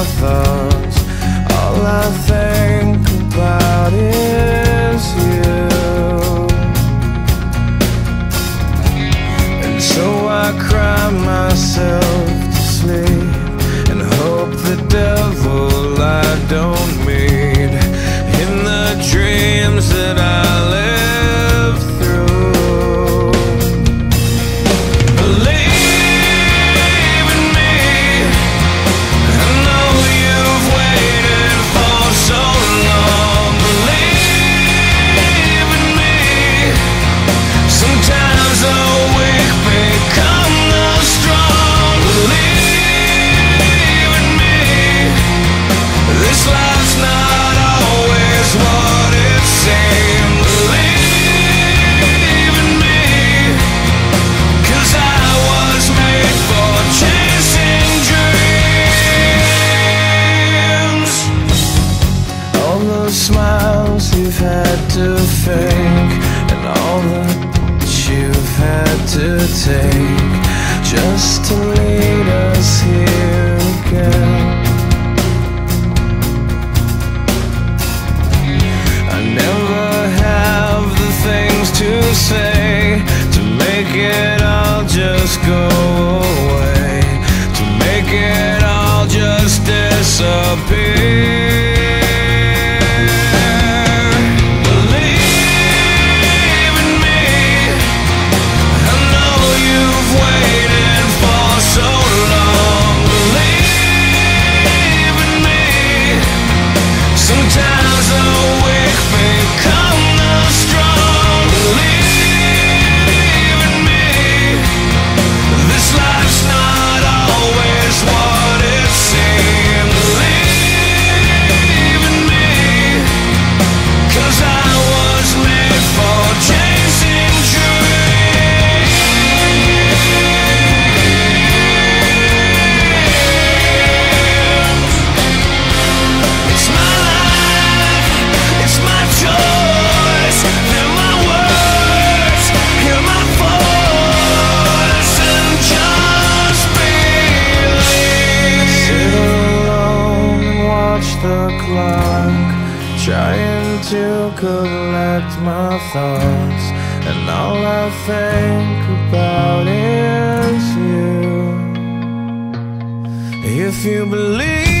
alpha the clock Trying to collect my thoughts. And all I think about is you. If you believe